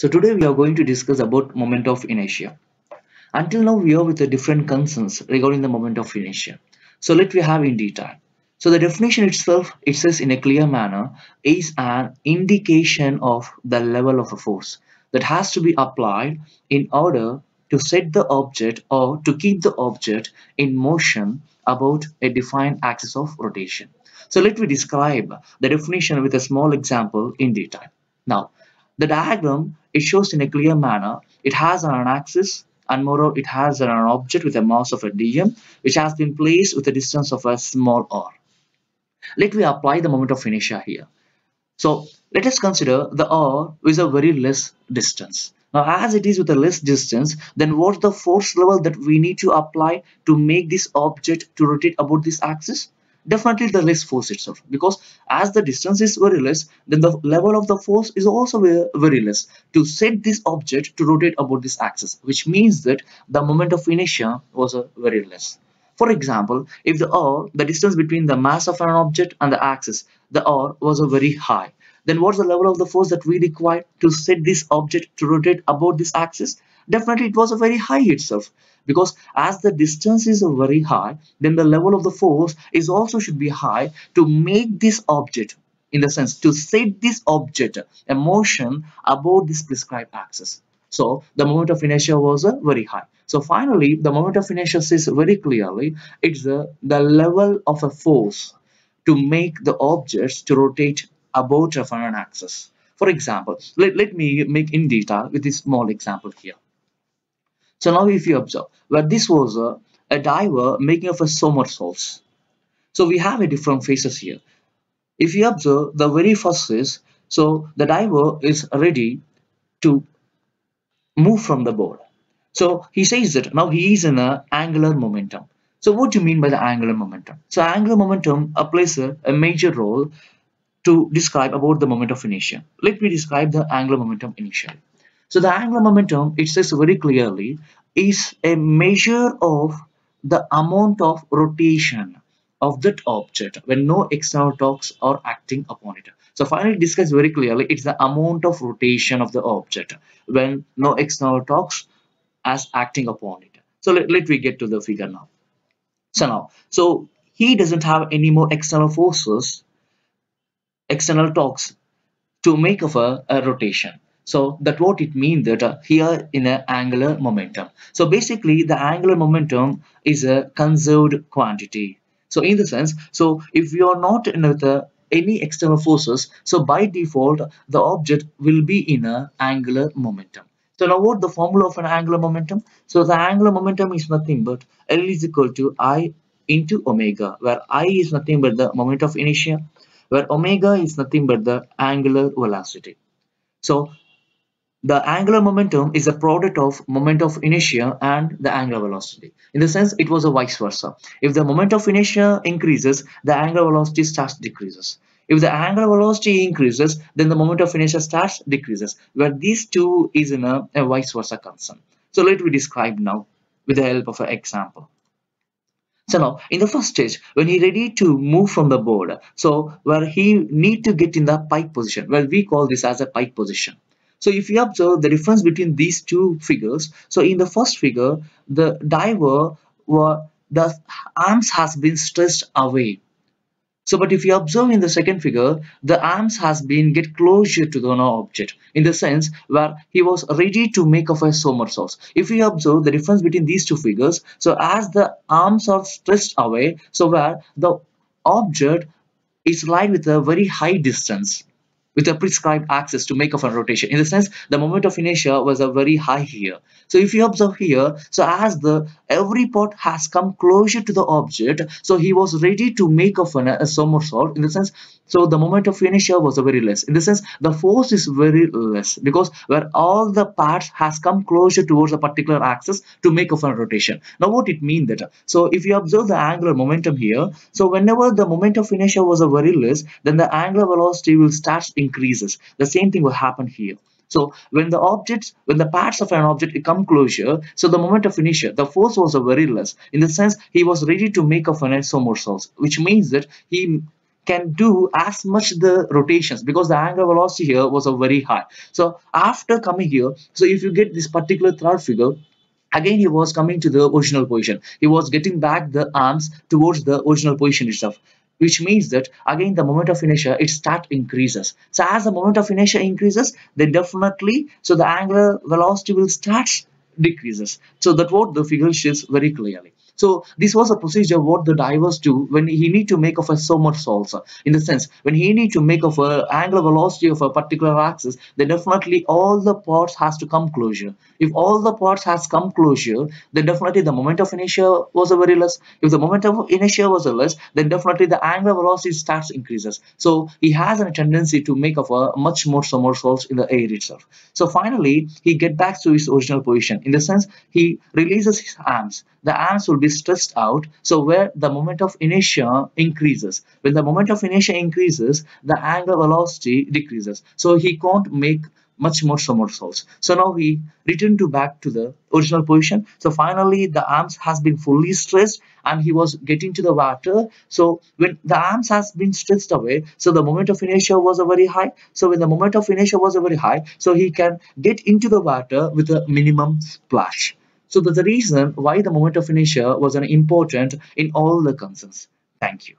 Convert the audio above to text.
So today we are going to discuss about moment of inertia. Until now we are with the different concerns regarding the moment of inertia. So let we have in detail. So the definition itself, it says in a clear manner, is an indication of the level of a force that has to be applied in order to set the object or to keep the object in motion about a defined axis of rotation. So let me describe the definition with a small example in detail. Now, the diagram it shows in a clear manner. It has an axis and moreover it has an object with a mass of a dm which has been placed with a distance of a small r. Let me apply the moment of inertia here. So let us consider the r is a very less distance. Now as it is with a less distance then what's the force level that we need to apply to make this object to rotate about this axis? Definitely the less force itself. Because as the distance is very less then the level of the force is also very, less. To set this object to rotate about this axis which means that the moment of inertia was uh, very less. For example if the r the distance between the mass of an object and the axis the r was a very high then what's the level of the force that we require to set this object to rotate about this axis definitely it was a very high itself. Because as the distance is very high then the level of the force is also should be high to make this object in the sense to set this object a motion about this prescribed axis. So the moment of inertia was uh, very high. So finally the moment of inertia says very clearly it's the, the level of a force to make the objects to rotate about a an axis. For example let, let me make in detail with this small example here so now if you observe, where this was a, a diver making of a somersaults. So we have a different phases here. If you observe the very first phase, so the diver is ready to move from the board. So he says that now he is in a angular momentum. So what do you mean by the angular momentum? So angular momentum plays a, a major role to describe about the moment of inertia. Let me describe the angular momentum initially. So the angular momentum, it says very clearly, is a measure of the amount of rotation of that object when no external torques are acting upon it. So finally discussed very clearly, it's the amount of rotation of the object when no external torques as acting upon it. So let, let we get to the figure now. So now, so he doesn't have any more external forces, external torques to make of a, a rotation. So that what it means that uh, here in an angular momentum. So basically the angular momentum is a conserved quantity. So in the sense, so if you are not in the any external forces, so by default the object will be in a angular momentum. So now what the formula of an angular momentum? So the angular momentum is nothing but L is equal to I into omega where I is nothing but the moment of inertia where omega is nothing but the angular velocity. So the angular momentum is a product of moment of inertia and the angular velocity. In the sense, it was a vice versa. If the moment of inertia increases, the angular velocity starts decreases. If the angular velocity increases, then the moment of inertia starts decreases, where these two is in a, a vice versa concern. So let me describe now with the help of an example. So now, in the first stage, when he ready to move from the board, so where he need to get in the pike position, well, we call this as a pike position. So if you observe the difference between these two figures, so in the first figure, the diver were the arms has been stretched away. So but if you observe in the second figure, the arms has been get closer to the object in the sense where he was ready to make of a somersault. If you observe the difference between these two figures, so as the arms are stretched away, so where the object is lied with a very high distance with a prescribed axis to make of a rotation. In the sense, the moment of inertia was a very high here. So if you observe here, so as the every part has come closer to the object, so he was ready to make of an, a somersault. In the sense, so the moment of inertia was a very less. In the sense, the force is very less because where all the parts has come closer towards a particular axis to make of a rotation. Now what it means that? So if you observe the angular momentum here, so whenever the moment of inertia was a very less, then the angular velocity will start increases. The same thing will happen here. So when the objects, when the parts of an object come closer, so the moment of inertia, the force was a very less. In the sense, he was ready to make of an somersault, which means that he can do as much the rotations because the angular velocity here was a very high. So after coming here, so if you get this particular third figure, again he was coming to the original position. He was getting back the arms towards the original position itself which means that again the moment of inertia it start increases so as the moment of inertia increases then definitely so the angular velocity will start decreases so that what the figure shows very clearly so this was a procedure what the divers do when he need to make of a somersaults. In the sense, when he need to make of a angular velocity of a particular axis, then definitely all the parts has to come closure. If all the parts has come closure, then definitely the moment of inertia was a very less. If the moment of inertia was a less, then definitely the angular velocity starts increases. So he has a tendency to make of a much more somersaults in the air itself. So finally, he get back to his original position. In the sense, he releases his arms. The arms will be stressed out. So where the moment of inertia increases. When the moment of inertia increases the angular velocity decreases. So he can't make much more somersaults. So now he returned to back to the original position. So finally the arms has been fully stressed and he was getting to the water. So when the arms has been stressed away so the moment of inertia was a very high. So when the moment of inertia was a very high so he can get into the water with a minimum splash so that's the reason why the moment of inertia was an important in all the concerns. Thank you.